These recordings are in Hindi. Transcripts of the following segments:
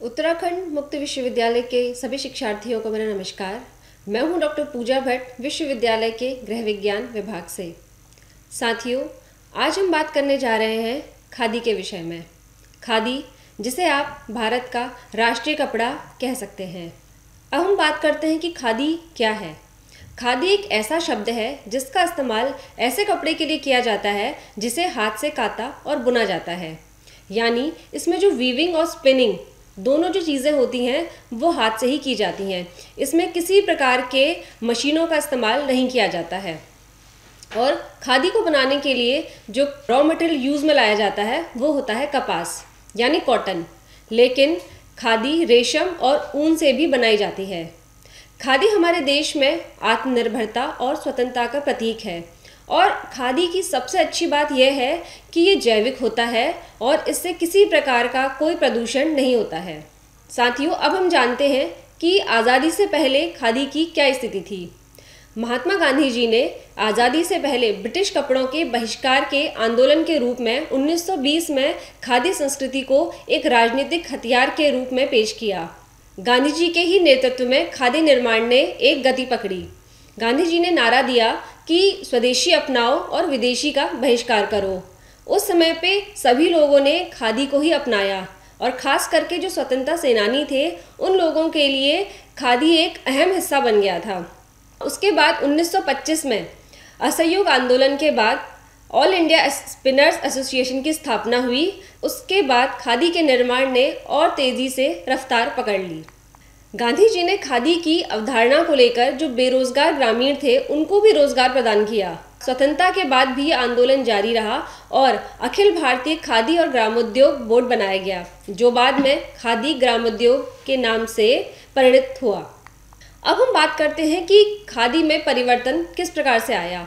उत्तराखंड मुक्त विश्वविद्यालय के सभी शिक्षार्थियों को मेरा नमस्कार। मैं हूँ डॉक्टर पूजा भट्ट, विश्वविद्यालय के गृह विज्ञान विभाग से। साथियों, आज हम बात करने जा रहे हैं खादी के विषय में। खादी, जिसे आप भारत का राष्ट्रीय कपड़ा कह सकते हैं। अब हम बात करते हैं कि खादी क्या है। खादी एक ऐसा शब्द है जिसका इस्तेमाल ऐसे कपड़े के लिए किया जाता है जिसे हाथ से काता और बुना जाता है। यानी इसमें जो वीविंग और स्पिनिंग दोनों जो चीज़ें होती हैं, वो हाथ से ही की जाती हैं। इसमें किसी प्रकार के मशीनों का इस्तेमाल नहीं किया जाता है। और खादी को बनाने के लिए जो रॉ मटेरियल यूज़ में लाया जाता है, वो होता है कपास, यानी कॉटन लेकिन खादी रेशम और ऊन से भी बनाई जाती है। खादी हमारे देश में आत्मनिर्भरता और स्वतंत्रता का प्रतीक है। और खादी की सबसे अच्छी बात यह है कि ये जैविक होता है और इससे किसी प्रकार का कोई प्रदूषण नहीं होता है। साथियों, अब हम जानते हैं कि आज़ादी से पहले खादी की क्या स्थिति थी। महात्मा गांधी जी ने आज़ादी से पहले ब्रिटिश कपड़ों के बहिष्कार के आंदोलन के रूप में 1920 में खादी संस्कृति को एक राजनीतिक हथियार के रूप में पेश किया। गांधी जी के ही नेतृत्व में खादी निर्माण ने एक गति पकड़ी। गांधी जी ने नारा दिया कि स्वदेशी अपनाओ और विदेशी का बहिष्कार करो। उस समय पे सभी लोगों ने खादी को ही अपनाया और ख़ास करके जो स्वतंत्रता सेनानी थे, उन लोगों के लिए खादी एक अहम हिस्सा बन गया था। उसके बाद 1925 में असहयोग आंदोलन के बाद ऑल इंडिया स्पिनर्स एसोसिएशन की स्थापना हुई। उसके बाद खादी के निर्माण ने और तेज़ी से रफ्तार पकड़ ली। गांधी जी ने खादी की अवधारणा को लेकर जो बेरोजगार ग्रामीण थे, उनको भी रोज़गार प्रदान किया। स्वतंत्रता के बाद भी आंदोलन जारी रहा और अखिल भारतीय खादी और ग्रामोद्योग बोर्ड बनाया गया, जो बाद में खादी ग्रामोद्योग के नाम से परिणित हुआ। अब हम बात करते हैं कि खादी में परिवर्तन किस प्रकार से आया।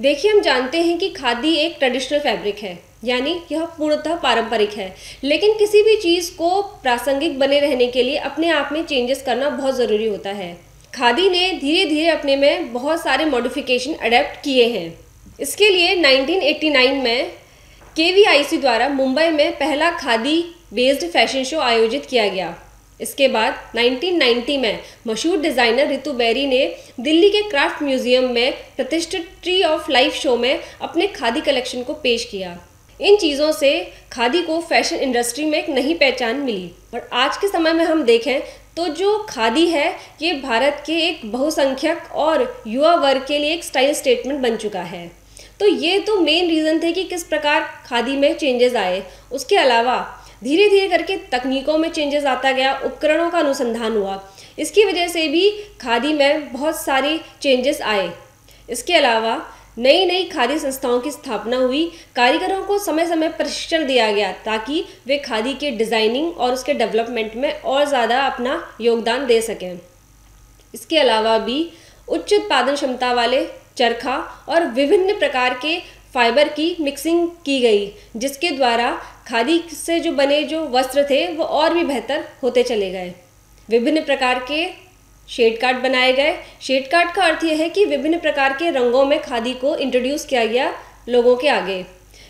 देखिए, हम जानते हैं कि खादी एक ट्रेडिशनल फैब्रिक है, यानी यह पूर्णतः पारंपरिक है। लेकिन किसी भी चीज़ को प्रासंगिक बने रहने के लिए अपने आप में चेंजेस करना बहुत ज़रूरी होता है। खादी ने धीरे धीरे अपने में बहुत सारे मॉडिफिकेशन अडेप्ट किए हैं। इसके लिए 1989 में के द्वारा मुंबई में पहला खादी बेस्ड फ़ैशन शो आयोजित किया गया। इसके बाद 1990 में मशहूर डिज़ाइनर रितु बेरी ने दिल्ली के क्राफ्ट म्यूज़ियम में प्रतिष्ठित ट्री ऑफ़ लाइफ शो में अपने खादी कलेक्शन को पेश किया। इन चीज़ों से खादी को फ़ैशन इंडस्ट्री में एक नई पहचान मिली। और आज के समय में हम देखें तो जो खादी है, ये भारत के एक बहुसंख्यक और युवा वर्ग के लिए एक स्टाइल स्टेटमेंट बन चुका है। तो ये तो मेन रीज़न थे कि किस प्रकार खादी में चेंजेस आए। उसके अलावा धीरे धीरे करके तकनीकों में चेंजेस आता गया, उपकरणों का अनुसंधान हुआ। इसकी वजह से भी खादी में बहुत सारे चेंजेस आए। इसके अलावा नई नई खादी संस्थाओं की स्थापना हुई। कारीगरों को समय समय प्रशिक्षण दिया गया ताकि वे खादी के डिज़ाइनिंग और उसके डेवलपमेंट में और ज़्यादा अपना योगदान दे सकें। इसके अलावा भी उच्च उत्पादन क्षमता वाले चरखा और विभिन्न प्रकार के फाइबर की मिक्सिंग की गई, जिसके द्वारा खादी से जो बने जो वस्त्र थे, वो और भी बेहतर होते चले गए। विभिन्न प्रकार के शेड कार्ड बनाए गए। शेड कार्ड का अर्थ यह है कि विभिन्न प्रकार के रंगों में खादी को इंट्रोड्यूस किया गया लोगों के आगे।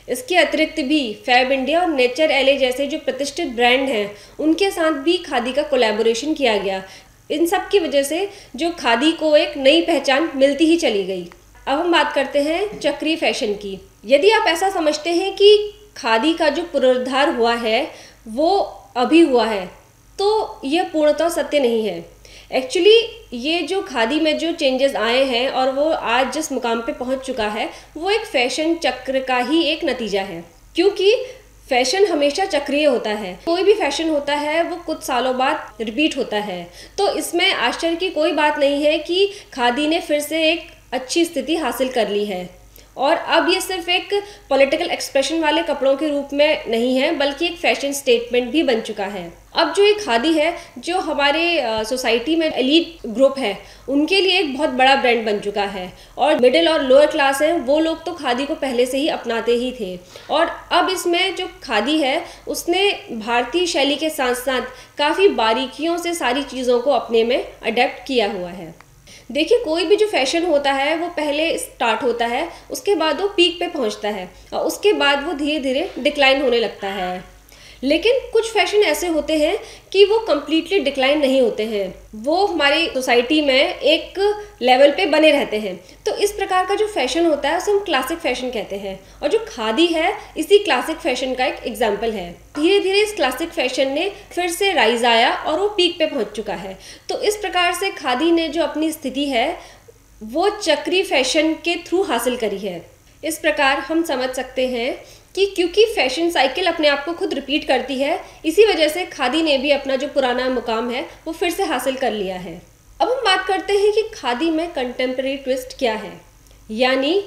इसके अतिरिक्त भी फैब इंडिया और नेचर एले जैसे जो प्रतिष्ठित ब्रांड हैं, उनके साथ भी खादी का कोलैबोरेशन किया गया। इन सब की वजह से जो खादी को एक नई पहचान मिलती ही चली गई। अब हम बात करते हैं चक्री फ़ैशन की। यदि आप ऐसा समझते हैं कि खादी का जो पुनरुद्धार हुआ है, वो अभी हुआ है। तो यह पूर्णतः सत्य नहीं है। एक्चुअली ये जो खादी में जो चेंजेस आए हैं और वो आज जिस मुकाम पे पहुँच चुका है, वो एक फ़ैशन चक्र का ही एक नतीजा है। क्योंकि फ़ैशन हमेशा चक्रीय होता है। कोई भी फ़ैशन होता है, वो कुछ सालों बाद रिपीट होता है। तो इसमें आश्चर्य की कोई बात नहीं है कि खादी ने फिर से एक अच्छी स्थिति हासिल कर ली है। और अब ये सिर्फ़ एक पॉलिटिकल एक्सप्रेशन वाले कपड़ों के रूप में नहीं है, बल्कि एक फ़ैशन स्टेटमेंट भी बन चुका है। अब जो एक खादी है, जो हमारे सोसाइटी में एलिट ग्रुप है, उनके लिए एक बहुत बड़ा ब्रांड बन चुका है। और मिडिल और लोअर क्लास है, वो लोग तो खादी को पहले से ही अपनाते ही थे। और अब इसमें जो खादी है, उसने भारतीय शैली के साथ साथ काफ़ी बारीकियों से सारी चीज़ों को अपने में अडेप्ट किया हुआ है। देखिए, कोई भी जो फ़ैशन होता है, वो पहले स्टार्ट होता है, उसके बाद वो पीक पे पहुँचता है और उसके बाद वो धीरे धीरे डिक्लाइन होने लगता है। लेकिन कुछ फ़ैशन ऐसे होते हैं कि वो कम्प्लीटली डिक्लाइन नहीं होते हैं। वो हमारी सोसाइटी में एक लेवल पे बने रहते हैं। तो इस प्रकार का जो फ़ैशन होता है, उसे हम क्लासिक फ़ैशन कहते हैं। और जो खादी है, इसी क्लासिक फ़ैशन का एक एग्ज़ाम्पल है। धीरे धीरे इस क्लासिक फ़ैशन ने फिर से राइज आया और वो पीक पे पहुँच चुका है। तो इस प्रकार से खादी ने जो अपनी स्थिति है, वो चक्री फ़ैशन के थ्रू हासिल करी है। इस प्रकार हम समझ सकते हैं कि क्योंकि फ़ैशन साइकिल अपने आप को खुद रिपीट करती है, इसी वजह से खादी ने भी अपना जो पुराना मुकाम है, वो फिर से हासिल कर लिया है। अब हम बात करते हैं कि खादी में कंटेम्प्रेरी ट्विस्ट क्या है। यानी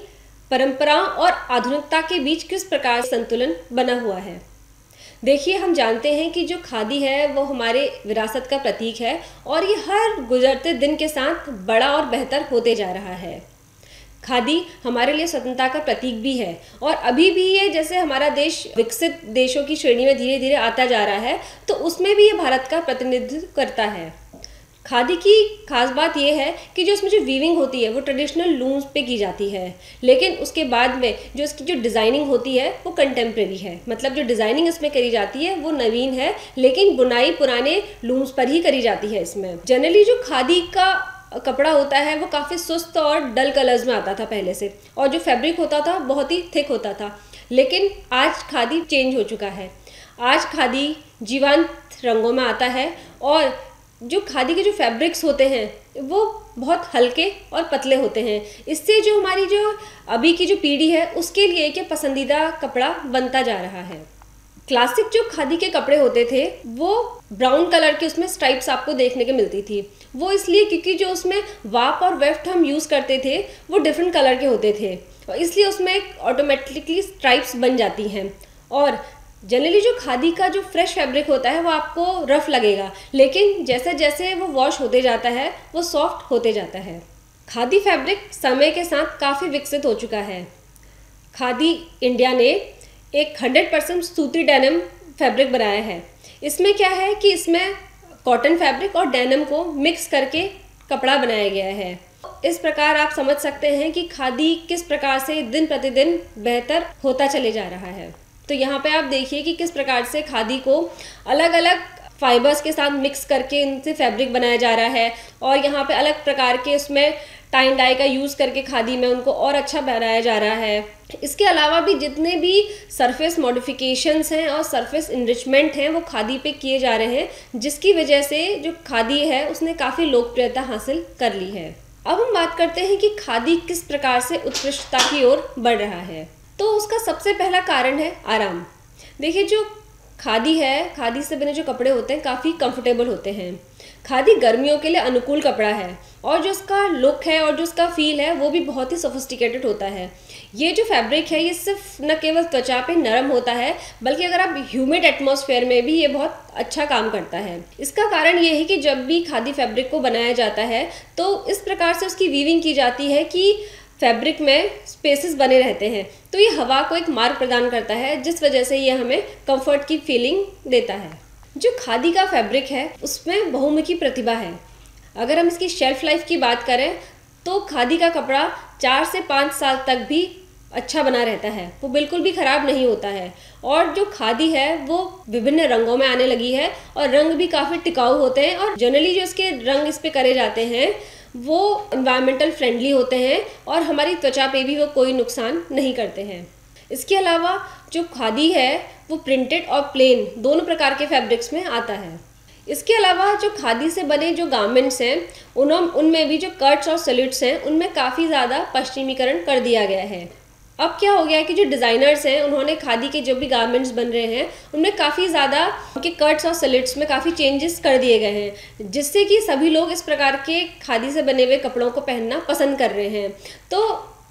परंपरा और आधुनिकता के बीच किस प्रकार संतुलन बना हुआ है। देखिए, हम जानते हैं कि जो खादी है, वो हमारे विरासत का प्रतीक है और ये हर गुजरते दिन के साथ बड़ा और बेहतर होते जा रहा है। खादी हमारे लिए स्वतंत्रता का प्रतीक भी है। और अभी भी ये जैसे हमारा देश विकसित देशों की श्रेणी में धीरे धीरे आता जा रहा है तो उसमें भी ये भारत का प्रतिनिधित्व करता है। खादी की खास बात यह है कि जो इसमें जो वीविंग होती है, वो ट्रेडिशनल लूम्स पे की जाती है। लेकिन उसके बाद में जो इसकी जो डिज़ाइनिंग होती है, वो कंटेम्प्रेरी है। मतलब जो डिज़ाइनिंग इसमें करी जाती है, वो नवीन है, लेकिन बुनाई पुराने लूम्स पर ही करी जाती है इसमें। जनरली जो खादी का कपड़ा होता है, वो काफ़ी सुस्त और डल कलर्स में आता था पहले से। और जो फैब्रिक होता था, बहुत ही थिक होता था। लेकिन आज खादी चेंज हो चुका है। आज खादी जीवंत रंगों में आता है और जो खादी के जो फैब्रिक्स होते हैं, वो बहुत हल्के और पतले होते हैं। इससे जो हमारी जो अभी की जो पीढ़ी है, उसके लिए एक पसंदीदा कपड़ा बनता जा रहा है। क्लासिक जो खादी के कपड़े होते थे, वो ब्राउन कलर के उसमें स्ट्राइप्स आपको देखने के मिलती थी। वो इसलिए क्योंकि जो उसमें वाप और वेफ्ट हम यूज़ करते थे, वो डिफरेंट कलर के होते थे। और इसलिए उसमें ऑटोमेटिकली स्ट्राइप्स बन जाती हैं। और जनरली जो खादी का जो फ्रेश फैब्रिक होता है, वो आपको रफ लगेगा। लेकिन जैसे जैसे वो वॉश होते जाता है, वो सॉफ्ट होते जाता है। खादी फैब्रिक समय के साथ काफ़ी विकसित हो चुका है। खादी इंडिया ने एक हंड्रेड परसेंट सूती डेनिम फैब्रिक बनाया है। इसमें क्या है कि इसमें कॉटन फैब्रिक और डेनिम को मिक्स करके कपड़ा बनाया गया है। इस प्रकार आप समझ सकते हैं कि खादी किस प्रकार से दिन प्रतिदिन बेहतर होता चले जा रहा है। तो यहाँ पे आप देखिए कि किस प्रकार से खादी को अलग अलग फाइबर्स के साथ मिक्स करके इनसे फैब्रिक बनाया जा रहा है और यहाँ पे अलग प्रकार के उसमें टाइन डाई का यूज़ करके खादी में उनको और अच्छा बनाया जा रहा है। इसके अलावा भी जितने भी सरफेस मॉडिफिकेशंस हैं और सरफेस इनरिचमेंट हैं, वो खादी पे किए जा रहे हैं, जिसकी वजह से जो खादी है, उसने काफ़ी लोकप्रियता हासिल कर ली है। अब हम बात करते हैं कि खादी किस प्रकार से उत्कृष्टता की ओर बढ़ रहा है। तो उसका सबसे पहला कारण है आराम। देखिए, जो खादी है, खादी से बने जो कपड़े होते हैं, काफ़ी कंफर्टेबल होते हैं। खादी गर्मियों के लिए अनुकूल कपड़ा है और जो उसका लुक है और जो उसका फील है, वो भी बहुत ही सोफिस्टिकेटेड होता है। ये जो फैब्रिक है, ये सिर्फ़ न केवल त्वचा पे नरम होता है, बल्कि अगर आप ह्यूमिड एटमॉस्फेयर में भी ये बहुत अच्छा काम करता है। इसका कारण ये है कि जब भी खादी फैब्रिक को बनाया जाता है तो इस प्रकार से उसकी वीविंग की जाती है कि फैब्रिक में स्पेसेस बने रहते हैं। तो ये हवा को एक मार्ग प्रदान करता है, जिस वजह से ये हमें कंफर्ट की फीलिंग देता है। जो खादी का फैब्रिक है, उसमें बहुमुखी प्रतिभा है। अगर हम इसकी शेल्फ लाइफ की बात करें तो खादी का कपड़ा चार से पाँच साल तक भी अच्छा बना रहता है। वो बिल्कुल भी ख़राब नहीं होता है। और जो खादी है, वो विभिन्न रंगों में आने लगी है और रंग भी काफ़ी टिकाऊ होते हैं और जनरली जो इसके रंग इस पर करे जाते हैं वो इन्वायरमेंटल फ्रेंडली होते हैं और हमारी त्वचा पे भी वो कोई नुकसान नहीं करते हैं। इसके अलावा जो खादी है, वो प्रिंटेड और प्लेन दोनों प्रकार के फैब्रिक्स में आता है। इसके अलावा जो खादी से बने जो गारमेंट्स हैं उन्हों उनमें भी जो कट्स और सल्यूट्स हैं, उनमें काफ़ी ज़्यादा पश्चिमीकरण कर दिया गया है। अब क्या हो गया है कि जो डिज़ाइनर्स हैं, उन्होंने खादी के जो भी गारमेंट्स बन रहे हैं, उनमें काफ़ी ज़्यादा उनके कट्स और सलिट्स में काफ़ी चेंजेस कर दिए गए हैं, जिससे कि सभी लोग इस प्रकार के खादी से बने हुए कपड़ों को पहनना पसंद कर रहे हैं। तो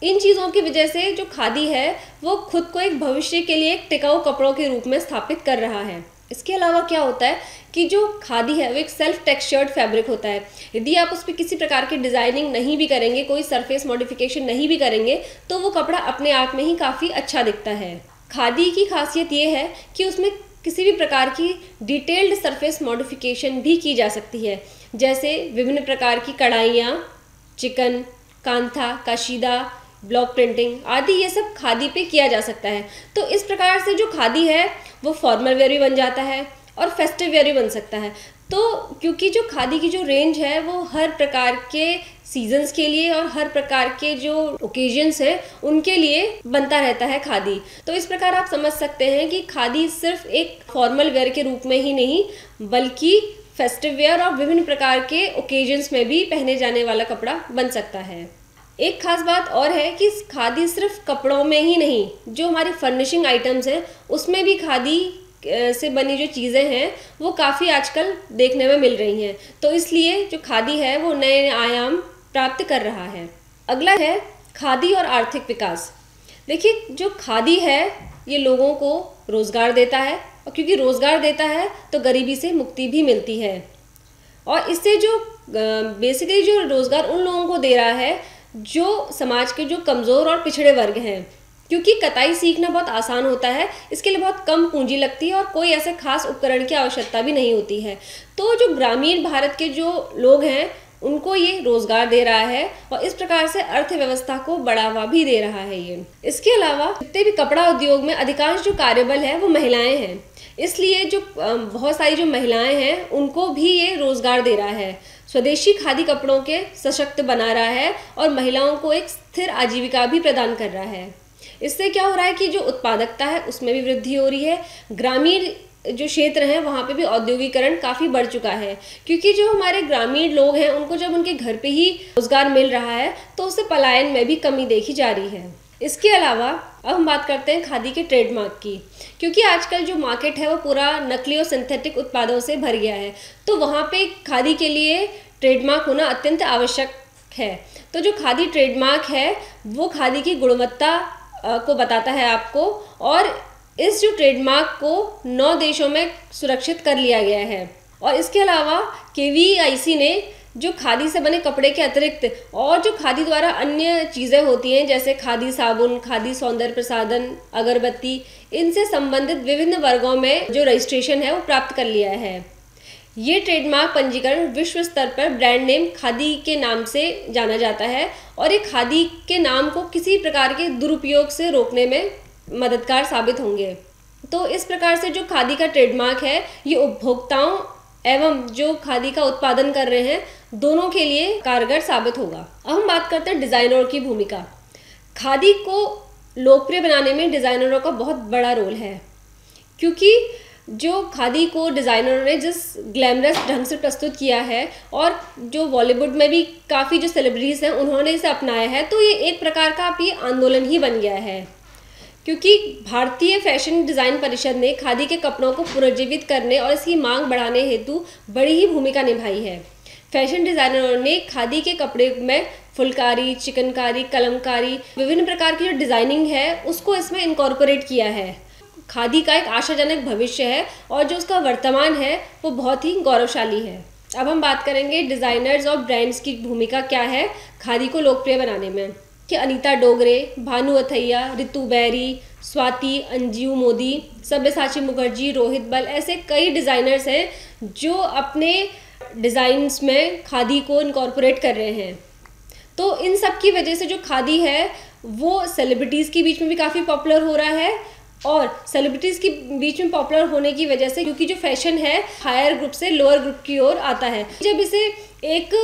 इन चीज़ों की वजह से जो खादी है, वो खुद को एक भविष्य के लिए एक टिकाऊ कपड़ों के रूप में स्थापित कर रहा है। इसके अलावा क्या होता है कि जो खादी है, वो एक सेल्फ टेक्सचर्ड फैब्रिक होता है। यदि आप उस पर किसी प्रकार की डिज़ाइनिंग नहीं भी करेंगे, कोई सरफेस मॉडिफिकेशन नहीं भी करेंगे तो वो कपड़ा अपने आप में ही काफ़ी अच्छा दिखता है। खादी की खासियत ये है कि उसमें किसी भी प्रकार की डिटेल्ड सरफेस मॉडिफिकेशन भी की जा सकती है। जैसे विभिन्न प्रकार की कढ़ाइयाँ, चिकन, कांथा, काशीदा ब्लॉक प्रिंटिंग आदि ये सब खादी पे किया जा सकता है। तो इस प्रकार से जो खादी है वो फॉर्मल वेयर भी बन जाता है और फेस्टिव वेयर भी बन सकता है। तो क्योंकि जो खादी की जो रेंज है, वो हर प्रकार के सीजन्स के लिए और हर प्रकार के जो ओकेजन्स हैं, उनके लिए बनता रहता है खादी। तो इस प्रकार आप समझ सकते हैं कि खादी सिर्फ़ एक फॉर्मल वेयर के रूप में ही नहीं, बल्कि फेस्टिव वेयर और विभिन्न प्रकार के ओकेजन्स में भी पहने जाने वाला कपड़ा बन सकता है। एक खास बात और है कि खादी सिर्फ़ कपड़ों में ही नहीं, जो हमारी फर्निशिंग आइटम्स हैं, उसमें भी खादी से बनी जो चीज़ें हैं, वो काफ़ी आजकल देखने में मिल रही हैं। तो इसलिए जो खादी है, वो नए आयाम प्राप्त कर रहा है। अगला है खादी और आर्थिक विकास। देखिए, जो खादी है, ये लोगों को रोज़गार देता है, और क्योंकि रोज़गार देता है तो गरीबी से मुक्ति भी मिलती है। और इससे जो बेसिकली जो रोज़गार उन लोगों को दे रहा है जो समाज के जो कमज़ोर और पिछड़े वर्ग हैं, क्योंकि कताई सीखना बहुत आसान होता है, इसके लिए बहुत कम पूंजी लगती है और कोई ऐसे खास उपकरण की आवश्यकता भी नहीं होती है। तो जो ग्रामीण भारत के जो लोग हैं, उनको ये रोज़गार दे रहा है और इस प्रकार से अर्थव्यवस्था को बढ़ावा भी दे रहा है ये। इसके अलावा, जितने भी कपड़ा उद्योग में अधिकांश जो कार्यबल है, वो महिलाएँ हैं। इसलिए जो बहुत सारी जो महिलाएँ हैं, उनको भी ये रोज़गार दे रहा है। स्वदेशी खादी कपड़ों के सशक्त बना रहा है और महिलाओं को एक स्थिर आजीविका भी प्रदान कर रहा है। इससे क्या हो रहा है कि जो उत्पादकता है, उसमें भी वृद्धि हो रही है। ग्रामीण जो क्षेत्र हैं, वहाँ पे भी औद्योगिकरण काफ़ी बढ़ चुका है। क्योंकि जो हमारे ग्रामीण लोग हैं, उनको जब उनके घर पे ही रोज़गार मिल रहा है तो उससे पलायन में भी कमी देखी जा रही है। इसके अलावा, अब हम बात करते हैं खादी के ट्रेडमार्क की, क्योंकि आजकल जो मार्केट है वो पूरा नकली और सिंथेटिक उत्पादों से भर गया है। तो वहाँ पे खादी के लिए ट्रेडमार्क होना अत्यंत आवश्यक है। तो जो खादी ट्रेडमार्क है, वो खादी की गुणवत्ता को बताता है आपको, और इस जो ट्रेडमार्क को नौ देशों में सुरक्षित कर लिया गया है। और इसके अलावा के ने जो खादी से बने कपड़े के अतिरिक्त और जो खादी द्वारा अन्य चीज़ें होती हैं, जैसे खादी साबुन, खादी सौंदर्य प्रसाधन, अगरबत्ती, इनसे संबंधित विभिन्न वर्गों में जो रजिस्ट्रेशन है, वो प्राप्त कर लिया है। ये ट्रेडमार्क पंजीकरण विश्व स्तर पर ब्रांड नेम खादी के नाम से जाना जाता है और ये खादी के नाम को किसी प्रकार के दुरुपयोग से रोकने में मददगार साबित होंगे। तो इस प्रकार से जो खादी का ट्रेडमार्क है, ये उपभोक्ताओं एवं जो खादी का उत्पादन कर रहे हैं, दोनों के लिए कारगर साबित होगा। अब हम बात करते हैं डिज़ाइनरों की भूमिका। खादी को लोकप्रिय बनाने में डिज़ाइनरों का बहुत बड़ा रोल है, क्योंकि जो खादी को डिज़ाइनरों ने जिस ग्लैमरस ढंग से प्रस्तुत किया है और जो बॉलीवुड में भी काफ़ी जो सेलिब्रिटीज़ हैं, उन्होंने इसे अपनाया है तो ये एक प्रकार का आप ये आंदोलन ही बन गया है। क्योंकि भारतीय फ़ैशन डिज़ाइन परिषद ने खादी के कपड़ों को पुनर्जीवित करने और इसकी मांग बढ़ाने हेतु बड़ी ही भूमिका निभाई है। फ़ैशन डिज़ाइनरों ने खादी के कपड़े में फुलकारी, चिकनकारी, कलमकारी, विभिन्न प्रकार की जो डिज़ाइनिंग है, उसको इसमें इनकॉर्पोरेट किया है। खादी का एक आशाजनक भविष्य है और जो उसका वर्तमान है, वो बहुत ही गौरवशाली है। अब हम बात करेंगे डिज़ाइनर्स और ब्रांड्स की भूमिका क्या है खादी को लोकप्रिय बनाने में। कि अनीता डोगरे, भानु अथैया, रितु बैरी, स्वाति अंजू मोदी सब्यसाची मुखर्जी, रोहित बल, ऐसे कई डिज़ाइनर्स हैं जो अपने डिज़ाइंस में खादी को इनकॉर्पोरेट कर रहे हैं। तो इन सब की वजह से जो खादी है, वो सेलिब्रिटीज़ के बीच में भी काफ़ी पॉपुलर हो रहा है। और सेलिब्रिटीज़ के बीच में पॉपुलर होने की वजह से, क्योंकि जो फ़ैशन है हायर ग्रुप से लोअर ग्रुप की ओर आता है। जब इसे एक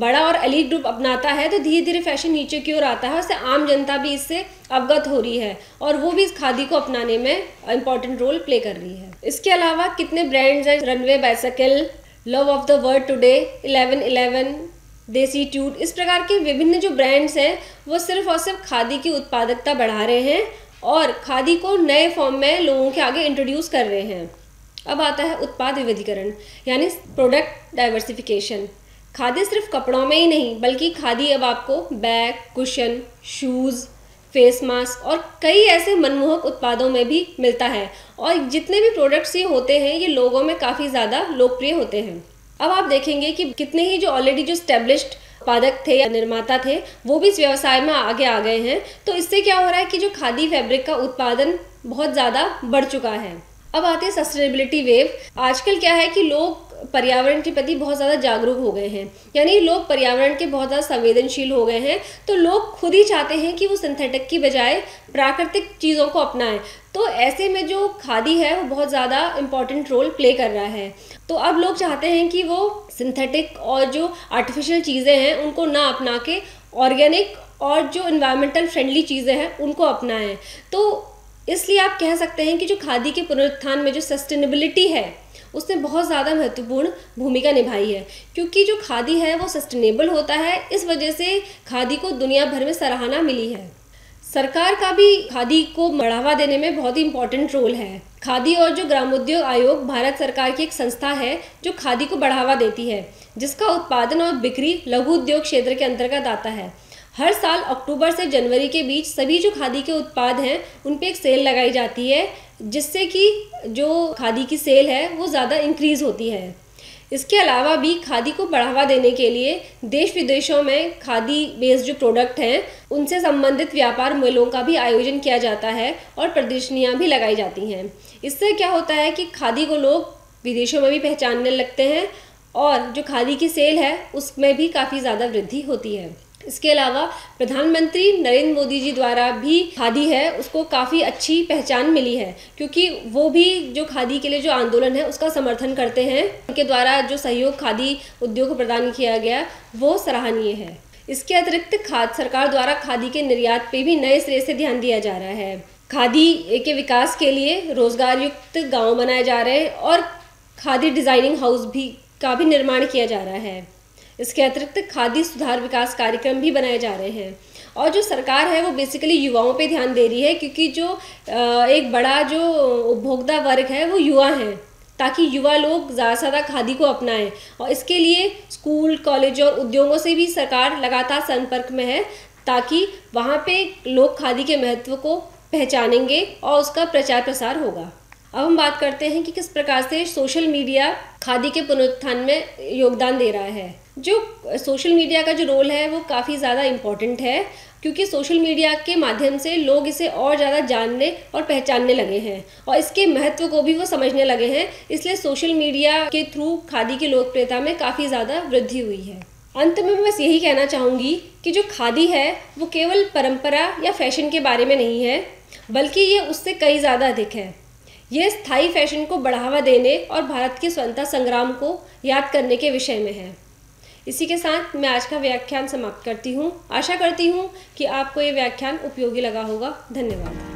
बड़ा और अलीट ग्रुप अपनाता है तो धीरे धीरे फ़ैशन नीचे की ओर आता है उससे आम जनता भी इससे अवगत हो रही है। और वो भी इस खादी को अपनाने में इंपॉर्टेंट रोल प्ले कर रही है। इसके अलावा कितने ब्रांड्स हैं? Runway bicycle love of the world today eleven eleven desi tweet इस प्रकार के विभिन्न जो ब्रांड्स हैं, वो सिर्फ़ और सिर्फ़ खादी की उत्पादकता बढ़ा रहे हैं। और खादी को नए फॉर्म में लोगों के आगे इंट्रोड्यूस कर रहे हैं। अब आता है उत्पाद विविधीकरण, यानी प्रोडक्ट डाइवर्सिफिकेशन खादी सिर्फ़ कपड़ों में ही नहीं, बल्कि खादी अब आपको bag cushion shoes face mask और कई ऐसे मनमोहक उत्पादों में भी मिलता है। और जितने भी प्रोडक्ट्स ये होते हैं, ये लोगों में काफ़ी ज़्यादा लोकप्रिय होते हैं। अब आप देखेंगे कि कितने ही जो ऑलरेडी जो स्टेब्लिश्ड उत्पादक थे या निर्माता थे, वो भी इस व्यवसाय में आगे आ गए हैं। तो इससे क्या हो रहा है कि जो खादी फैब्रिक का उत्पादन बहुत ज़्यादा बढ़ चुका है। अब आते हैं सस्टेनेबिलिटी वेव आजकल क्या है कि लोग पर्यावरण के प्रति बहुत ज़्यादा जागरूक हो गए हैं। यानी लोग पर्यावरण के बहुत ज़्यादा संवेदनशील हो गए हैं तो लोग खुद ही चाहते हैं कि वो सिंथेटिक की बजाय प्राकृतिक चीज़ों को अपनाएँ। तो ऐसे में जो खादी है, वो बहुत ज़्यादा इंपॉर्टेंट रोल प्ले कर रहा है। तो अब लोग चाहते हैं कि वो सिंथेटिक और जो आर्टिफिशियल चीज़ें हैं, उनको ना अपना के ऑर्गेनिक और जो इन्वायरमेंटल फ्रेंडली चीज़ें हैं, उनको अपनाएँ। तो इसलिए आप कह सकते हैं कि जो खादी के पुनरुत्थान में जो सस्टेनेबिलिटी है, उसने बहुत ज़्यादा महत्वपूर्ण भूमिका निभाई है। क्योंकि जो खादी है, वो सस्टेनेबल होता है, इस वजह से खादी को दुनिया भर में सराहना मिली है। सरकार का भी खादी को बढ़ावा देने में बहुत ही इम्पोर्टेंट रोल है। खादी और जो ग्रामोद्योग आयोग, भारत सरकार की एक संस्था है, जो खादी को बढ़ावा देती है, जिसका उत्पादन और बिक्री लघु उद्योग क्षेत्र के अंतर्गत आता है। हर साल अक्टूबर से जनवरी के बीच सभी जो खादी के उत्पाद हैं, उन पर एक सेल लगाई जाती है, जिससे कि जो खादी की सेल है, वो ज़्यादा इंक्रीज़ होती है। इसके अलावा भी खादी को बढ़ावा देने के लिए देश विदेशों में खादी बेस्ड जो प्रोडक्ट हैं, उनसे संबंधित व्यापार मेलों का भी आयोजन किया जाता है और प्रदर्शनियाँ भी लगाई जाती हैं। इससे क्या होता है कि खादी को लोग विदेशों में भी पहचानने लगते हैं और जो खादी की सेल है, उसमें भी काफ़ी ज़्यादा वृद्धि होती है। इसके अलावा प्रधानमंत्री नरेंद्र मोदी जी द्वारा भी खादी है, उसको काफ़ी अच्छी पहचान मिली है, क्योंकि वो भी जो खादी के लिए जो आंदोलन है, उसका समर्थन करते हैं। उनके द्वारा जो सहयोग खादी उद्योग को प्रदान किया गया, वो सराहनीय है। इसके अतिरिक्त खाद सरकार द्वारा खादी के निर्यात पे भी नए सिरे से ध्यान दिया जा रहा है। खादी के विकास के लिए रोज़गार युक्त गाँव बनाए जा रहे हैं और खादी डिज़ाइनिंग हाउस भी का भी निर्माण किया जा रहा है। इसके अतिरिक्त खादी सुधार विकास कार्यक्रम भी बनाए जा रहे हैं। और जो सरकार है, वो बेसिकली युवाओं पे ध्यान दे रही है, क्योंकि जो एक बड़ा जो उपभोक्ता वर्ग है, वो युवा हैं, ताकि युवा लोग ज़्यादा से ज़्यादा खादी को अपनाएँ। और इसके लिए स्कूल, कॉलेज और उद्योगों से भी सरकार लगातार संपर्क में है, ताकि वहाँ पे लोग खादी के महत्व को पहचानेंगे और उसका प्रचार प्रसार होगा। अब हम बात करते हैं कि किस प्रकार से सोशल मीडिया खादी के पुनरुत्थान में योगदान दे रहा है। जो सोशल मीडिया का जो रोल है, वो काफ़ी ज़्यादा इंपॉर्टेंट है, क्योंकि सोशल मीडिया के माध्यम से लोग इसे और ज़्यादा जानने और पहचानने लगे हैं और इसके महत्व को भी वो समझने लगे हैं, इसलिए सोशल मीडिया के थ्रू खादी की लोकप्रियता में काफ़ी ज़्यादा वृद्धि हुई है। अंत में मैं बस यही कहना चाहूँगी कि जो खादी है, वो केवल परंपरा या फ़ैशन के बारे में नहीं है, बल्कि ये उससे कई ज़्यादा अधिक है। ये स्थायी फ़ैशन को बढ़ावा देने और भारत के स्वतंत्रता संग्राम को याद करने के विषय में है। इसी के साथ मैं आज का व्याख्यान समाप्त करती हूँ। आशा करती हूँ कि आपको ये व्याख्यान उपयोगी लगा होगा। धन्यवाद।